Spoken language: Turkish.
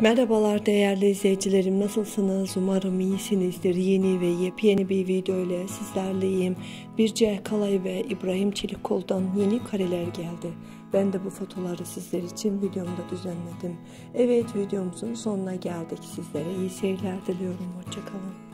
Merhabalar değerli izleyicilerim nasılsınız? Umarım iyisinizdir. Yeni ve yepyeni bir video ile sizlerleyim. Birce Kalay ve İbrahim Çelikkol'dan yeni kareler geldi. Ben de bu fotoları sizler için videomda düzenledim. Evet videomuzun sonuna geldik. Sizlere iyi seyirler diliyorum. Hoşçakalın.